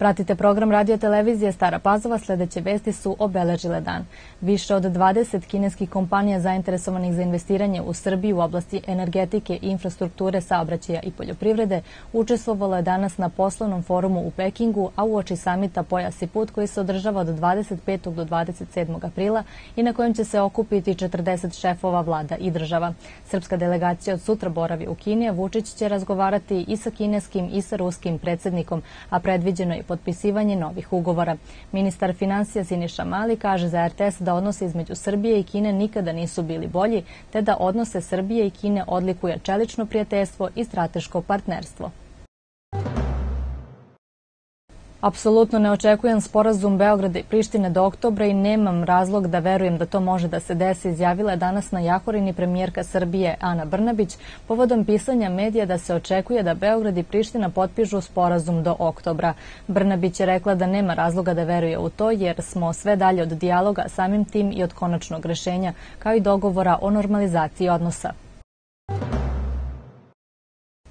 Pratite program radio televizije Stara Pazova, sledeće vesti su obeležile dan. Više od 20 kineskih kompanija zainteresovanih za investiranje u Srbiji u oblasti energetike infrastrukture, saobraćaja i poljoprivrede učestvovalo je danas na poslovnom forumu u Pekingu, a u oči samita Pojas i put koji se održava od 25. do 27. aprila i na kojem će se okupiti 40 šefova vlada i država. Srpska delegacija od sutra boravi u Kini, a Vučić će razgovarati i sa kineskim i sa ruskim predsednikom, a predviđeno je potpisivanje novih ugovora. Ministar financija Siniša Mali kaže za RTS da odnose između Srbije i Kine nikada nisu bili bolji, te da odnose Srbije i Kine odlikuje čelično prijateljstvo i strateško partnerstvo. Apsolutno ne očekujem sporazum Beograda i Prištine do oktobra i nemam razlog da verujem da to može da se desi, izjavila je danas na Jahorini premijerka Srbije Ana Brnabić povodom pisanja medija da se očekuje da Beograd i Priština potpižu sporazum do oktobra. Brnabić je rekla da nema razloga da veruje u to jer smo sve dalje od dijaloga, samim tim i od konačnog rešenja, kao i dogovora o normalizaciji odnosa.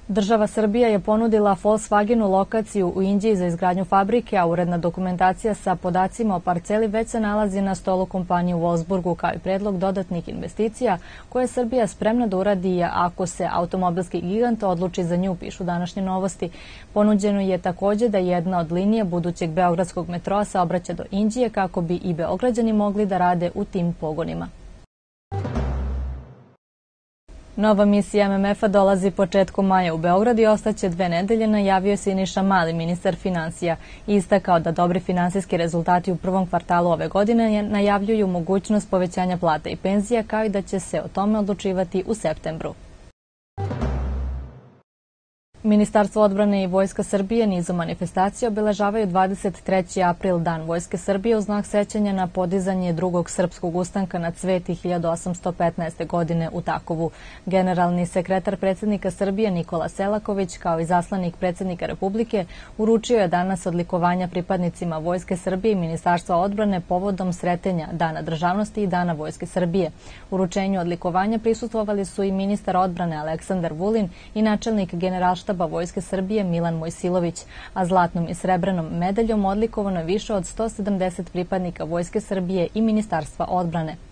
Država Srbija je ponudila Volkswagenu lokaciju u Indiji za izgradnju fabrike, a uredna dokumentacija sa podacima o parceli već se nalazi na stolu kompanije u Wolfsburgu kao i predlog dodatnih investicija koje je Srbija spremna da uradi ako se automobilski gigant odluči za nju, pišu današnje novosti. Ponuđeno je takođe da jedna od linije budućeg beogradskog metroa saobraća do Indije kako bi i beograđani mogli da rade u tim pogonima. Nova misija MMF-a dolazi početkom maja u Beograd i ostaće dve nedelje, najavio je Siniša Mali, ministar financija, istakao da dobri finansijski rezultati u prvom kvartalu ove godine najavljuju mogućnost povećanja plata i penzija, kao i da će se o tome odlučivati u septembru. Ministarstvo odbrane i Vojska Srbije nizu manifestacije obeležavaju 23. april Dan Vojske Srbije u znak sećanja na podizanje drugog srpskog ustanka na cveti 1815. godine u Takovu. Generalni sekretar predsednika Srbije Nikola Selaković kao i zaslanik predsednika Republike uručio je danas odlikovanja pripadnicima Vojske Srbije i Ministarstva odbrane povodom sretenja Dana državnosti i Dana Vojske Srbije. Uručenju odlikovanja prisustvovali su i ministar odbrane Aleksandar Vulin i načelnik generalštaba štaba Vojske Srbije Milan Mojsilović, a zlatnom i srebrnom medaljom odlikovano više od 170 pripadnika Vojske Srbije i Ministarstva odbrane.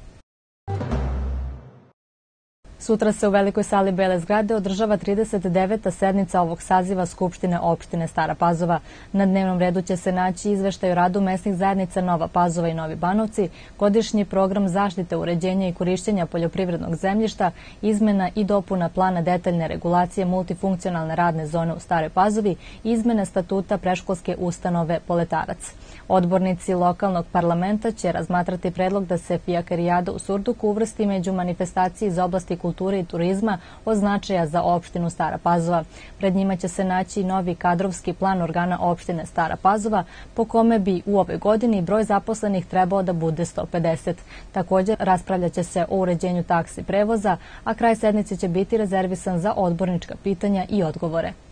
Sutra se u Velikoj sali Bele zgrade održava 39. sednica ovog saziva Skupštine opštine Stara Pazova. Na dnevnom redu će se naći izveštaj o radu mesnih zajednica Nova Pazova i Novi Banovci, godišnji program zaštite uređenja i korišćenja poljoprivrednog zemljišta, izmena i dopuna plana detaljne regulacije multifunkcionalne radne zone u Stare Pazovi i izmene statuta preškolske ustanove Poletarac. Odbornici lokalnog parlamenta će razmatrati predlog da se pijakarijada u Surduku uvrsti među manifestacije iz oblasti kulture i turizma od značaja za opštinu Stara Pazova. Pred njima će se naći novi kadrovski plan organa opštine Stara Pazova, po kome bi u ove godini broj zaposlenih trebao da bude 150. Takođe, raspravljaće se o uređenju taksi prevoza, a kraj sednice će biti rezervisan za odbornička pitanja i odgovore.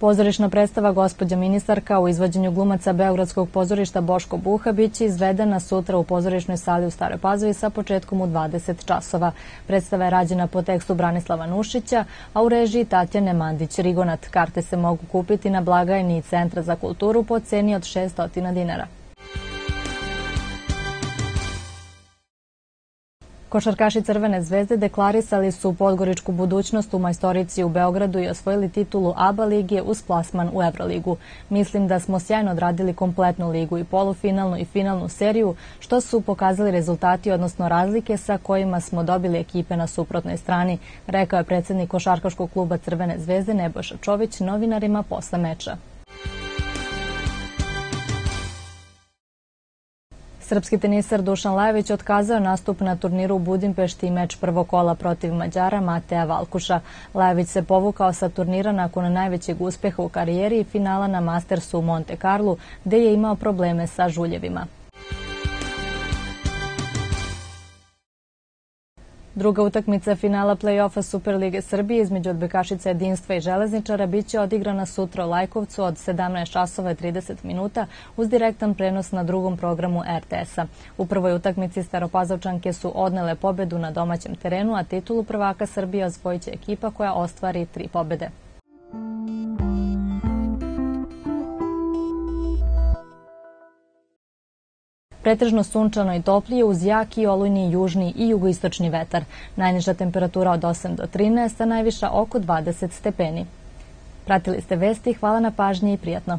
Pozorišna predstava Gospodja ministarka u izvođenju glumaca Beogradskog pozorišta Boško Buha biće izvedena sutra u pozorišnoj sali u Staroj Pazovi sa početkom u 20 časova. Predstava je rađena po tekstu Branislava Nušića, a u režiji Tatjane Mandić-Rigonat. Karte se mogu kupiti na blagajni Centra za kulturu po ceni od 600 dinara. Košarkaši Crvene zvezde deklarisali su podgoričku budućnost u majstorici u Beogradu i osvojili titulu ABA ligije uz plasman u Euroligu. Mislim da smo sjajno odradili kompletnu ligu i polufinalnu i finalnu seriju, što su pokazali rezultati, odnosno razlike sa kojima smo dobili ekipe na suprotnoj strani, rekao je predsednik Košarkaškog kluba Crvene zvezde Nebojša Čović novinarima posle meča. Srpski tenisar Dušan Lajević otkazao nastup na turniru u Budimpešti i meč prvog kola protiv Mađara Mateja Valkuša. Lajević se povukao sa turnira nakon najvećeg uspeha u karijeri i finala na Mastersu u Monte Carlo, gde je imao probleme sa žuljevima. Druga utakmica finala play-offa Superlige Srbije između odbekašica jedinstva i železničara biće odigrana sutra u Lajkovcu od 17 časova i 30 minuta uz direktan prenos na drugom programu RTS-a. U prvoj utakmici Staropazovčanke su odnele pobedu na domaćem terenu, a titulu prvaka Srbije osvojiće ekipa koja ostvari tri pobede. Pretežno sunčano i toplije uz jaki olujni južni i jugoistočni vetar. Najniža temperatura od 8 do 13, a najviša oko 20 stepeni. Pratili ste vesti, hvala na pažnji i prijatno.